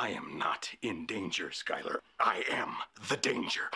I am not in danger, Skylar. I am the danger.